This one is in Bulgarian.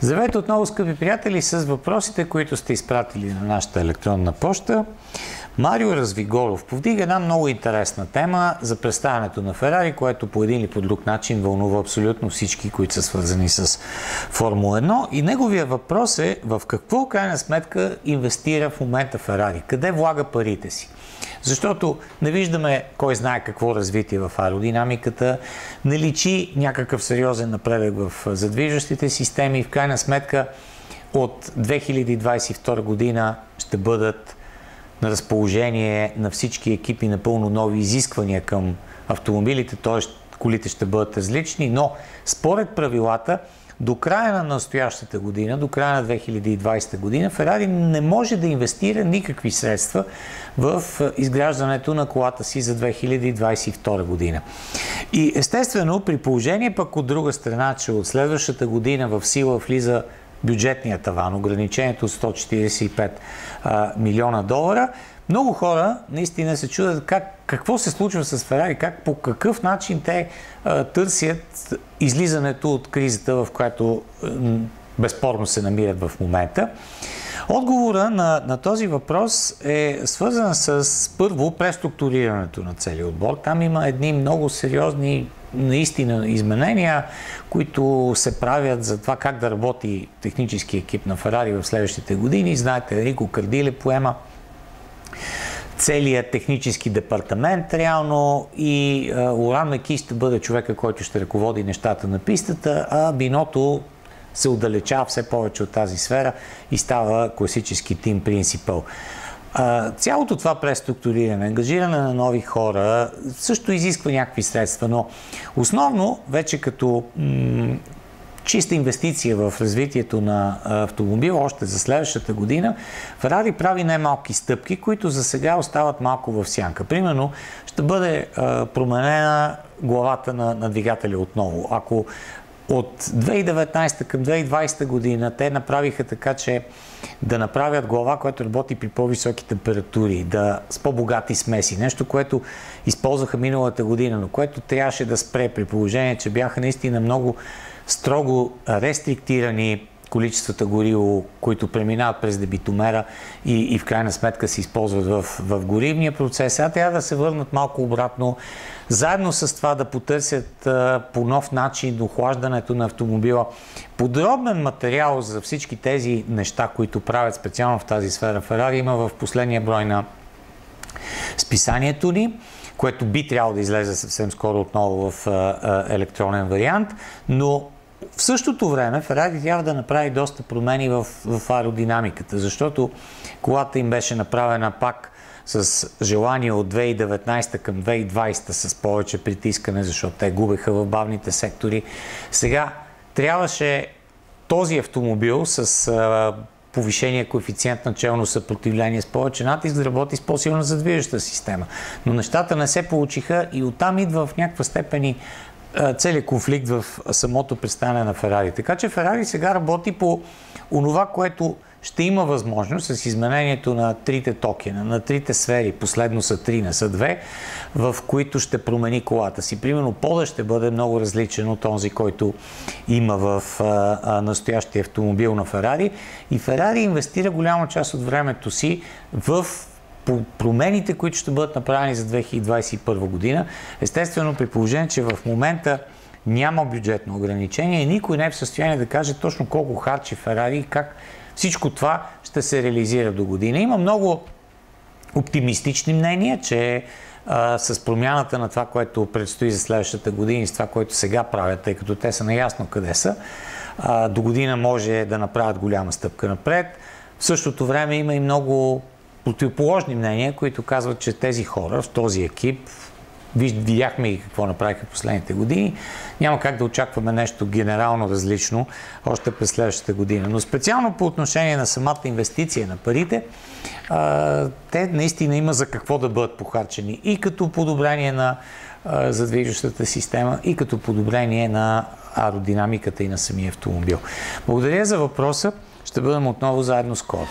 Здравейте отново, скъпи приятели, с въпросите, които сте изпратили на нашата електронна почта. Марио Развигоров повдига една много интересна тема за представянето на Ферари, което по един или по друг начин вълнува абсолютно всички, които са свързани с Формула 1. И неговия въпрос е в какво крайна сметка инвестира в момента Ферари? Къде влага парите си? Защото не виждаме кой знае какво развитие в аеродинамиката, не личи някакъв сериозен напредък в задвижващите системи. В крайна сметка от 2022 година ще бъдат на разположение на всички екипи напълно нови изисквания към автомобилите, т.е. колите ще бъдат различни, но според правилата до края на настоящата година, до края на 2020 година, Ферари не може да инвестира никакви средства в изграждането на колата си за 2022 година. И естествено, при положение пък от друга страна, че от следващата година в сила влиза бюджетния таван, ограничението от 145 а, милиона долара, много хора наистина се чудят как, какво се случва с Ферари, как по какъв начин те а, търсят излизането от кризата, в която безспорно се намират в момента. Отговора на, на този въпрос е свързан с първо преструктурирането на целия отбор. Там има едни много сериозни наистина изменения, които се правят за това как да работи технически екип на Ферари в следващите години. Знаете, Рико Кардиле поема целият технически департамент реално и Оран Меки ще бъде човека, който ще ръководи нещата на пистата, а Биното се отдалечава все повече от тази сфера и става класически тим принципъл. Цялото това преструктуриране, ангажиране на нови хора също изисква някакви средства, но основно вече като чиста инвестиция в развитието на автомобила още за следващата година, Ферари прави най-малки стъпки, които за сега остават малко в сянка. Примерно ще бъде променена главата на, на двигателя отново. Ако от 2019 към 2020 година те направиха така, че да направят глава, която работи при по-високи температури, да, с по-богати смеси. Нещо, което използваха миналата година, но което трябваше да спре при положение, че бяха наистина много строго рестриктирани количествата гориво, които преминават през дебитомера и, и в крайна сметка се използват в, в горивния процес. Сега трябва да се върнат малко обратно, заедно с това да потърсят а, по нов начин охлаждането на автомобила. Подробен материал за всички тези неща, които правят специално в тази сфера Ферари, има в последния брой на списанието ни което би трябвало да излезе съвсем скоро отново в а, а, електронен вариант, но в същото време Ферари трябва да направи доста промени в, в аеродинамиката, защото колата им беше направена пак с желание от 2019 към 2020 с повече притискане, защото те губеха в бавните сектори. Сега трябваше този автомобил с а, повишение коефициент на челно съпротивление с повече натиск да работи с по-силна задвижеща система. Но нещата не се получиха и оттам идва в някаква степен и целият конфликт в самото представяне на Ферари. Така че Ферари сега работи по онова, което ще има възможност с изменението на трите токена, на трите сфери, последно са три, не са две, в които ще промени колата си. Примерно пода ще бъде много различен от този, който има в а, а, настоящия автомобил на Ферари. И Ферари инвестира голяма част от времето си в промените, които ще бъдат направени за 2021 година. Естествено, при положение, че в момента няма бюджетно ограничение и никой не е в състояние да каже точно колко харчи Ферари и как всичко това ще се реализира до година. Има много оптимистични мнения, че а, с промяната на това, което предстои за следващата година и с това, което сега правят, тъй като те са наясно къде са, а, до година може да направят голяма стъпка напред. В същото време има и много противоположни мнения, които казват, че тези хора в този екип, видяхме и какво направиха последните години, няма как да очакваме нещо генерално различно още през следващата година. Но специално по отношение на самата инвестиция на парите, те наистина има за какво да бъдат похарчени и като подобрение на задвижващата система и като подобрение на аеродинамиката и на самия автомобил. Благодаря за въпроса. Ще бъдем отново заедно скоро.